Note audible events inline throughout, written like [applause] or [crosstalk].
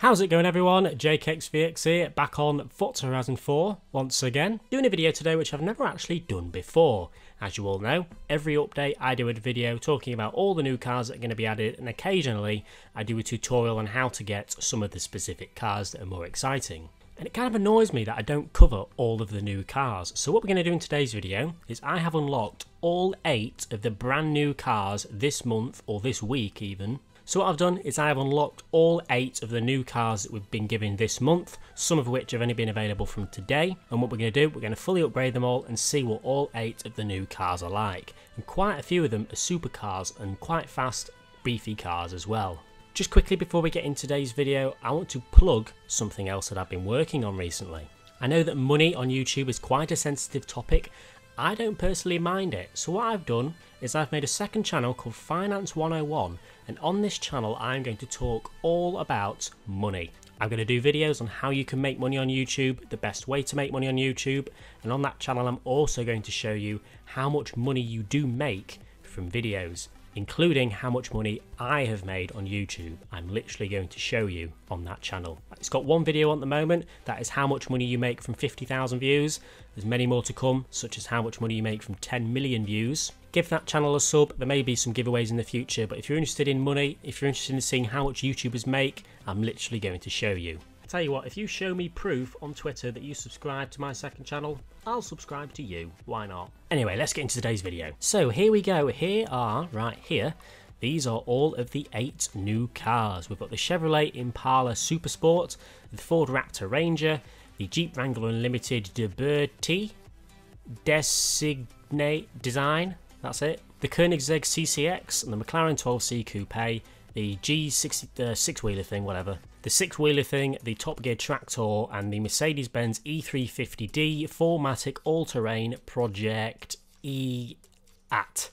How's it going everyone? JakeXVX here, back on Forza Horizon 4 once again. Doing a video today which I've never actually done before. As you all know, every update I do a video talking about all the new cars that are going to be added and occasionally I do a tutorial on how to get some of the specific cars that are more exciting. And it kind of annoys me that I don't cover all of the new cars. So what we're going to do in today's video is I have unlocked all 8 of the brand new cars this month or this week even so what I've done is I have unlocked all 8 of the new cars that we've been given this month, some of which have only been available from today. And what we're going to do, we're going to fully upgrade them all and see what all 8 of the new cars are like. And quite a few of them are supercars and quite fast, beefy cars as well. Just quickly before we get into today's video, I want to plug something else that I've been working on recently. I know that money on YouTube is quite a sensitive topic. I don't personally mind it, so what I've done is I've made a second channel called Finance 101 and on this channel I'm going to talk all about money. I'm going to do videos on how you can make money on YouTube, the best way to make money on YouTube, and on that channel I'm also going to show you how much money you do make from videos including how much money I have made on YouTube. I'm literally going to show you on that channel. It's got one video at the moment, that is how much money you make from 50,000 views. There's many more to come, such as how much money you make from 10 million views. Give that channel a sub, there may be some giveaways in the future, but if you're interested in money, if you're interested in seeing how much YouTubers make, I'm literally going to show you. Tell you what, if you show me proof on Twitter that you subscribe to my second channel, I'll subscribe to you. Why not? Anyway, let's get into today's video. So here we go. Here are, right here, these are all of the eight new cars. We've got the Chevrolet Impala Super Sport, the Ford Raptor Ranger, the Jeep Wrangler Unlimited Liberty Designate Design, that's it, the Koenigsegg CCX, and the McLaren 12C Coupe, the G60 uh, six-wheeler thing, whatever, the six-wheeler thing, the Top Gear Tractor, and the Mercedes-Benz E350D 4MATIC All-Terrain Project E-AT.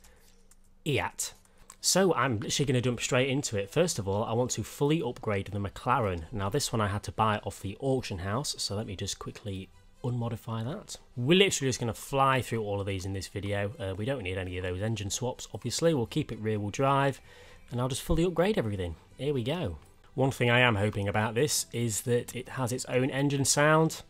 E-AT. So I'm literally going to jump straight into it. First of all, I want to fully upgrade the McLaren. Now this one I had to buy off the auction house, so let me just quickly unmodify that. We're literally just going to fly through all of these in this video. Uh, we don't need any of those engine swaps, obviously. We'll keep it rear wheel drive, and I'll just fully upgrade everything. Here we go. One thing I am hoping about this is that it has its own engine sound.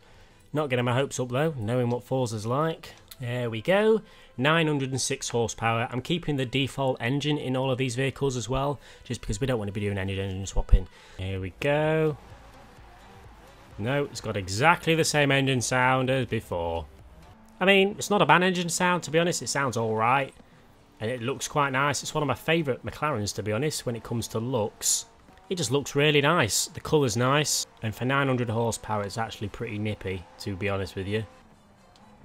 Not getting my hopes up though, knowing what Forza's like. There we go. 906 horsepower. I'm keeping the default engine in all of these vehicles as well, just because we don't want to be doing any engine swapping. Here we go. No, it's got exactly the same engine sound as before. I mean, it's not a bad engine sound, to be honest. It sounds alright. And it looks quite nice. It's one of my favourite McLarens, to be honest, when it comes to looks. It just looks really nice. The colour's nice. And for 900 horsepower, it's actually pretty nippy, to be honest with you.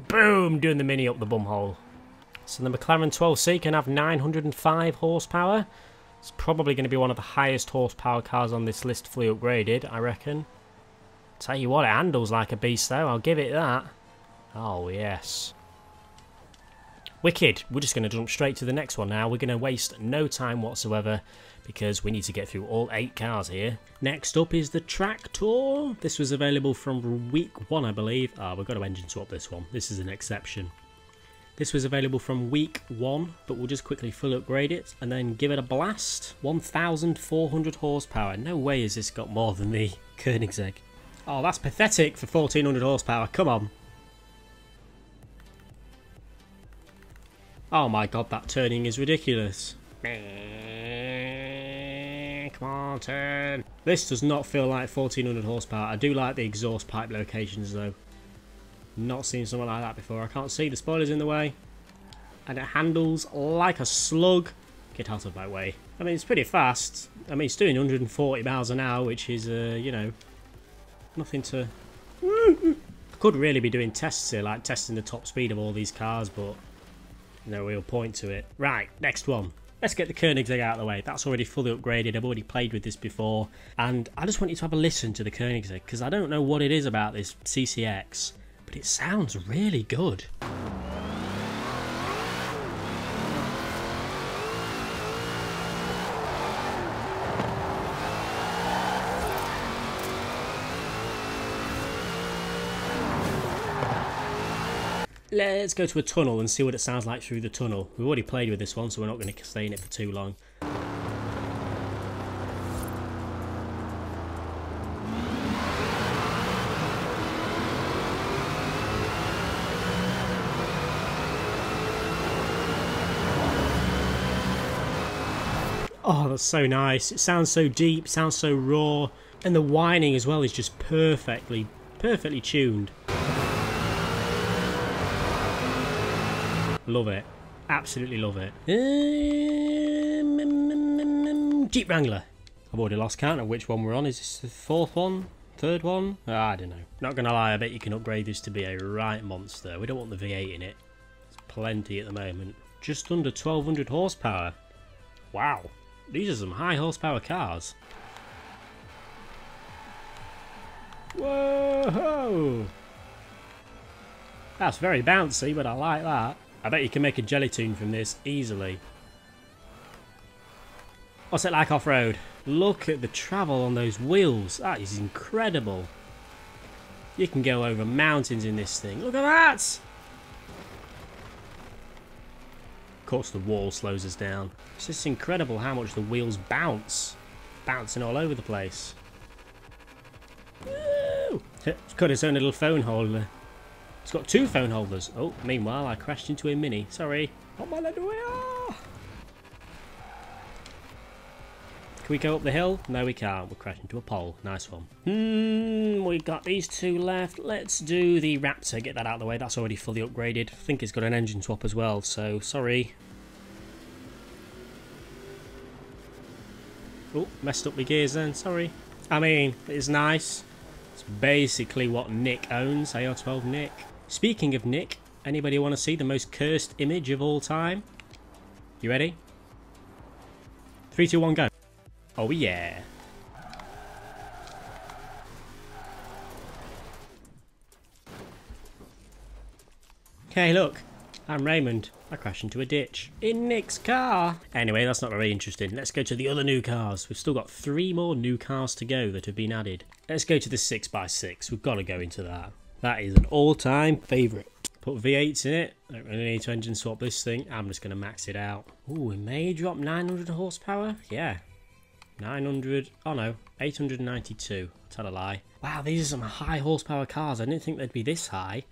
Boom! Doing the mini up the bumhole. So the McLaren 12C can have 905 horsepower. It's probably going to be one of the highest horsepower cars on this list fully upgraded, I reckon. Tell you what, it handles like a beast though, I'll give it that. Oh, yes. Wicked. We're just going to jump straight to the next one now. We're going to waste no time whatsoever because we need to get through all eight cars here. Next up is the Tractor. This was available from week one, I believe. Ah, oh, we've got to engine swap this one. This is an exception. This was available from week one, but we'll just quickly full upgrade it and then give it a blast. 1,400 horsepower. No way has this got more than the [laughs] Koenigsegg. Oh, that's pathetic for 1,400 horsepower. Come on. Oh my god, that turning is ridiculous. Come on, turn. This does not feel like 1400 horsepower. I do like the exhaust pipe locations though. Not seen something like that before. I can't see, the spoiler's in the way. And it handles like a slug. Get out of my way. I mean, it's pretty fast. I mean, it's doing 140 miles an hour, which is, uh, you know, nothing to... I [laughs] could really be doing tests here, like testing the top speed of all these cars, but no real point to it. Right, next one. Let's get the Koenigsegg out of the way. That's already fully upgraded. I've already played with this before. And I just want you to have a listen to the Koenigsegg because I don't know what it is about this CCX, but it sounds really good. Let's go to a tunnel and see what it sounds like through the tunnel. We've already played with this one, so we're not going to stay in it for too long. Oh, that's so nice. It sounds so deep, sounds so raw, and the whining as well is just perfectly, perfectly tuned. Love it. Absolutely love it. Um, Jeep Wrangler. I've already lost count of which one we're on. Is this the fourth one? Third one? Ah, I don't know. Not gonna lie, I bet you can upgrade this to be a right monster. We don't want the V8 in it. It's plenty at the moment. Just under 1200 horsepower. Wow. These are some high horsepower cars. Whoa! That's very bouncy, but I like that. I bet you can make a jelly tune from this easily. What's it like off-road? Look at the travel on those wheels. That is incredible. You can go over mountains in this thing. Look at that! Of course the wall slows us down. It's just incredible how much the wheels bounce. Bouncing all over the place. Woo! [laughs] It's got its own little phone holder. It's got two phone holders. Oh, meanwhile I crashed into a Mini. Sorry. Not my wheel. Can we go up the hill? No, we can't. We're crashing into a pole. Nice one. Hmm, we got these two left. Let's do the Raptor. Get that out of the way. That's already fully upgraded. I think it's got an engine swap as well, so sorry. Oh, messed up the gears then. Sorry. I mean, it's nice. It's basically what Nick owns. AR12 Nick. Speaking of Nick, anybody want to see the most cursed image of all time? You ready? Three, two, one, go. Oh yeah. Hey look. I'm Raymond. I crashed into a ditch. In Nick's car. Anyway, that's not very interesting. Let's go to the other new cars. We've still got three more new cars to go that have been added. Let's go to the 6x6. We've got to go into that. That is an all-time favourite. Put V8s in it. I Don't really need to engine swap this thing. I'm just going to max it out. Ooh, it may drop 900 horsepower. Yeah, 900, oh no, 892. Tell a lie. Wow, these are some high horsepower cars. I didn't think they'd be this high.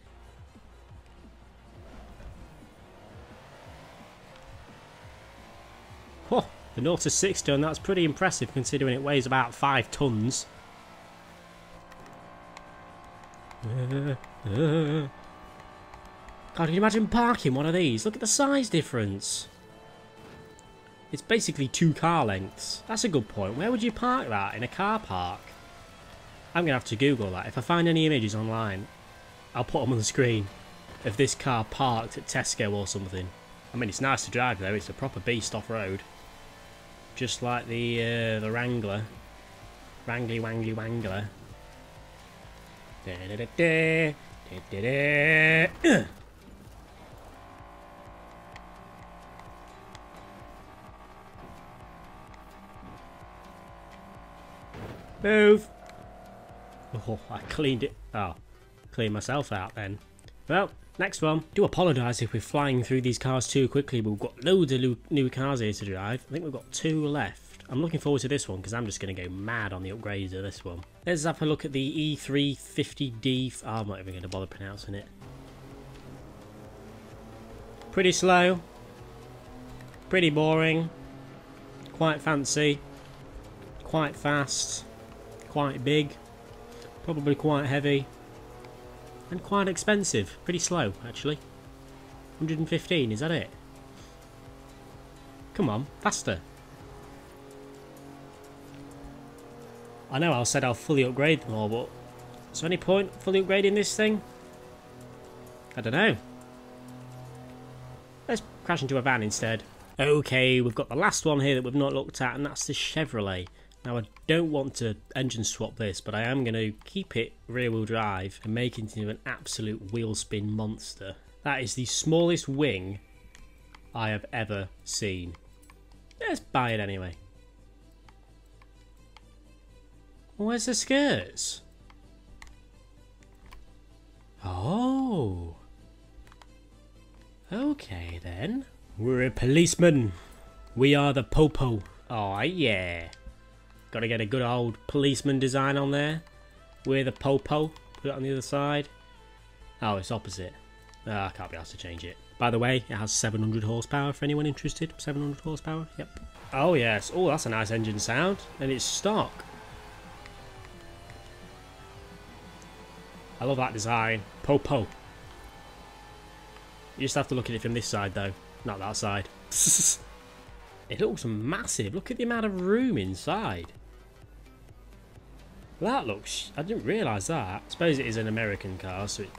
Oh, the 0 to 60 and that's pretty impressive considering it weighs about 5 tons. Uh, uh. God, can you imagine parking one of these? Look at the size difference. It's basically two car lengths. That's a good point. Where would you park that? In a car park? I'm going to have to Google that. If I find any images online, I'll put them on the screen of this car parked at Tesco or something. I mean, it's nice to drive though. It's a proper beast off-road. Just like the uh, the Wrangler. Wrangly Wangly Wangler. Da -da -da da -da -da. Move! Oh, I cleaned it. Ah, oh, cleaned myself out then. Well, next one. do apologise if we're flying through these cars too quickly, but we've got loads of new cars here to drive. I think we've got two left. I'm looking forward to this one because I'm just going to go mad on the upgrades of this one. Let's have a look at the E350D. Oh, I'm not even going to bother pronouncing it. Pretty slow. Pretty boring. Quite fancy. Quite fast quite big, probably quite heavy, and quite expensive. Pretty slow, actually. 115, is that it? Come on, faster. I know I said I'll fully upgrade them all, but is there any point fully upgrading this thing? I don't know. Let's crash into a van instead. Okay, we've got the last one here that we've not looked at, and that's the Chevrolet. Now I don't want to engine swap this, but I am going to keep it rear wheel drive and make it into an absolute wheel spin monster. That is the smallest wing I have ever seen. Let's buy it anyway. Where's the skirts? Oh. Okay then. We're a policeman. We are the Popo. Oh yeah. Got to get a good old policeman design on there. With a popo. Put it on the other side. Oh, it's opposite. Oh, I can't be asked to change it. By the way, it has 700 horsepower for anyone interested. 700 horsepower, yep. Oh yes, oh that's a nice engine sound. And it's stock. I love that design. Po-po. You just have to look at it from this side though, not that side. [laughs] it looks massive. Look at the amount of room inside. That looks... I didn't realise that. I suppose it is an American car, so it's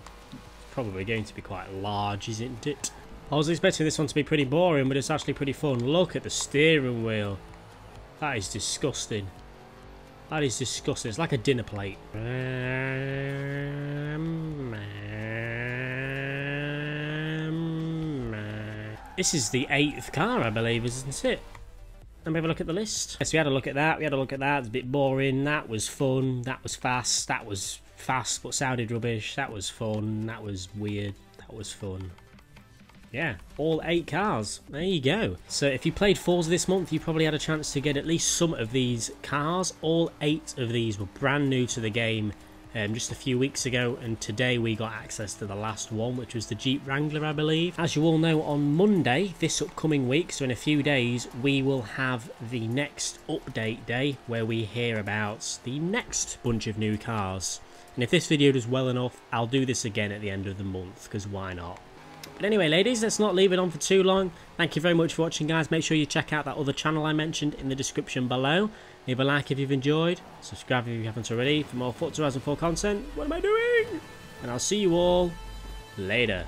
probably going to be quite large, isn't it? I was expecting this one to be pretty boring, but it's actually pretty fun. Look at the steering wheel. That is disgusting. That is disgusting. It's like a dinner plate. This is the eighth car, I believe, isn't it? Let me have a look at the list. Yes, we had a look at that. We had a look at that. It's a bit boring. That was fun. That was fast. That was fast but sounded rubbish. That was fun. That was weird. That was fun. Yeah, all eight cars. There you go. So if you played Forza this month, you probably had a chance to get at least some of these cars. All eight of these were brand new to the game um, just a few weeks ago and today we got access to the last one which was the Jeep Wrangler I believe. As you all know on Monday this upcoming week so in a few days we will have the next update day where we hear about the next bunch of new cars and if this video does well enough I'll do this again at the end of the month because why not. But anyway, ladies, let's not leave it on for too long. Thank you very much for watching, guys. Make sure you check out that other channel I mentioned in the description below. Leave a like if you've enjoyed. Subscribe if you haven't already for more Forza Horizon 4 content. What am I doing? And I'll see you all later.